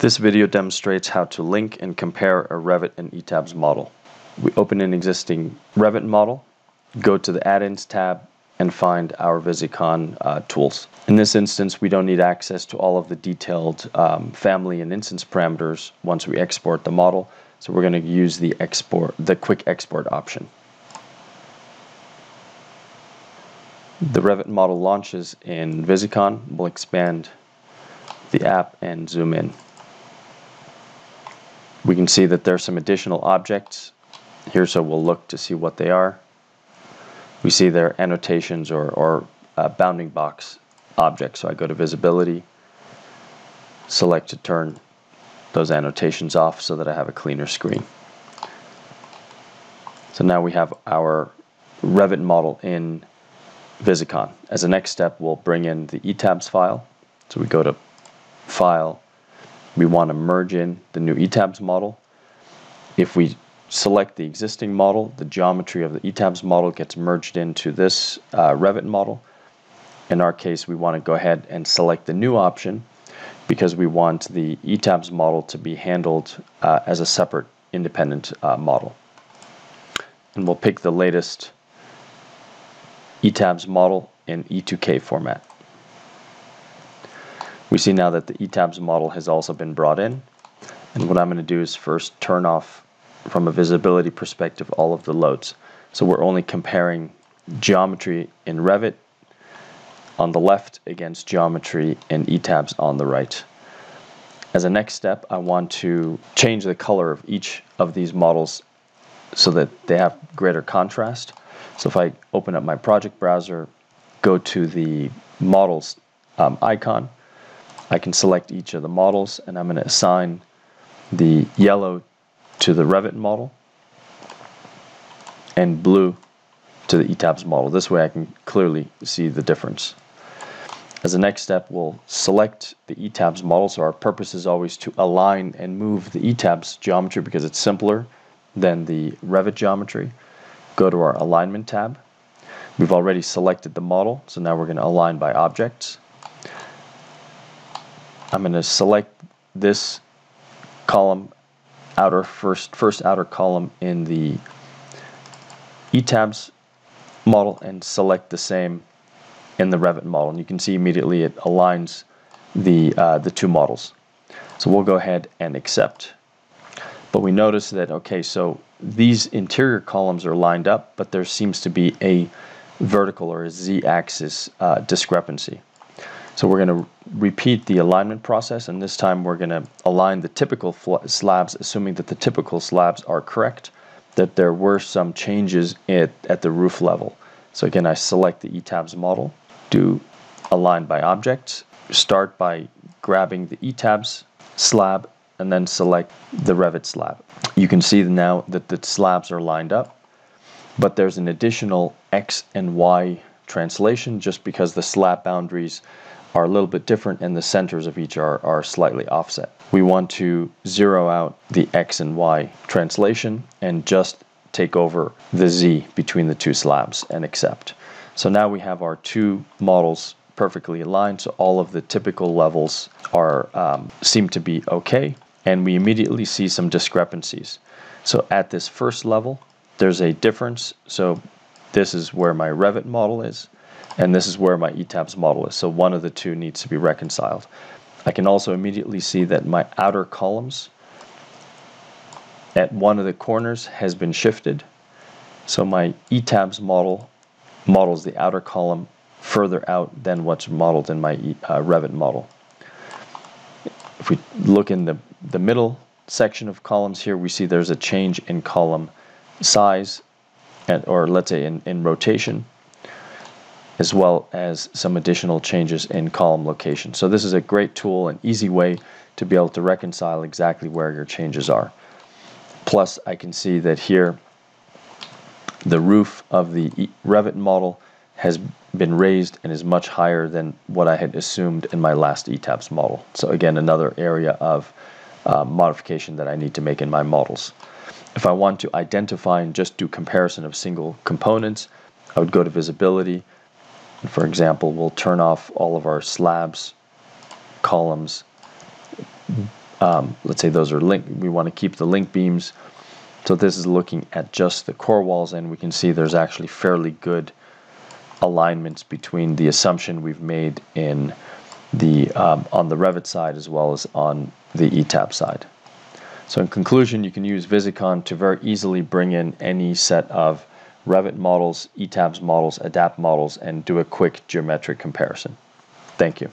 This video demonstrates how to link and compare a Revit and ETABS model. We open an existing Revit model, go to the Add-ins tab, and find our Visicon uh, tools. In this instance, we don't need access to all of the detailed um, family and instance parameters once we export the model, so we're going to use the export, the quick export option. The Revit model launches in Visicon. We'll expand the app and zoom in. We can see that there's some additional objects here, so we'll look to see what they are. We see their annotations or, or uh, bounding box objects. So I go to visibility, select to turn those annotations off so that I have a cleaner screen. So now we have our Revit model in Visicon. As a next step, we'll bring in the ETABS file. So we go to File, we want to merge in the new ETABS model. If we select the existing model, the geometry of the ETABS model gets merged into this uh, Revit model. In our case, we want to go ahead and select the new option because we want the ETABS model to be handled uh, as a separate independent uh, model. And we'll pick the latest ETABS model in E2K format. We see now that the ETABS model has also been brought in. And what I'm going to do is first turn off, from a visibility perspective, all of the loads. So we're only comparing geometry in Revit on the left against geometry in ETABS on the right. As a next step, I want to change the color of each of these models so that they have greater contrast. So if I open up my project browser, go to the models um, icon, I can select each of the models and I'm going to assign the yellow to the Revit model and blue to the ETABS model. This way I can clearly see the difference. As a next step, we'll select the ETABS model. So our purpose is always to align and move the ETABS geometry because it's simpler than the Revit geometry go to our alignment tab. We've already selected the model, so now we're going to align by objects. I'm going to select this column, outer first, first outer column in the ETABS model and select the same in the Revit model. And you can see immediately it aligns the, uh, the two models. So we'll go ahead and accept. But we notice that, okay, so these interior columns are lined up, but there seems to be a vertical or a z-axis uh, discrepancy. So we're going to repeat the alignment process, and this time we're going to align the typical slabs, assuming that the typical slabs are correct, that there were some changes at, at the roof level. So again, I select the ETABS model, do align by object, start by grabbing the ETABS slab and then select the Revit slab. You can see now that the slabs are lined up, but there's an additional X and Y translation just because the slab boundaries are a little bit different and the centers of each are, are slightly offset. We want to zero out the X and Y translation and just take over the Z between the two slabs and accept. So now we have our two models perfectly aligned, so all of the typical levels are um, seem to be okay and we immediately see some discrepancies. So at this first level, there's a difference. So this is where my Revit model is, and this is where my ETABS model is. So one of the two needs to be reconciled. I can also immediately see that my outer columns at one of the corners has been shifted. So my ETABS model models the outer column further out than what's modeled in my uh, Revit model. If we look in the the middle section of columns here, we see there's a change in column size, or let's say in, in rotation, as well as some additional changes in column location. So this is a great tool, an easy way to be able to reconcile exactly where your changes are. Plus, I can see that here the roof of the Revit model has been raised and is much higher than what I had assumed in my last ETABS model. So again, another area of uh, modification that I need to make in my models. If I want to identify and just do comparison of single components, I would go to visibility. For example, we'll turn off all of our slabs, columns, um, let's say those are link, we want to keep the link beams. So this is looking at just the core walls and we can see there's actually fairly good alignments between the assumption we've made in the um, on the Revit side as well as on the ETABS side. So in conclusion, you can use Visicon to very easily bring in any set of Revit models, ETABS models, ADAPT models, and do a quick geometric comparison. Thank you.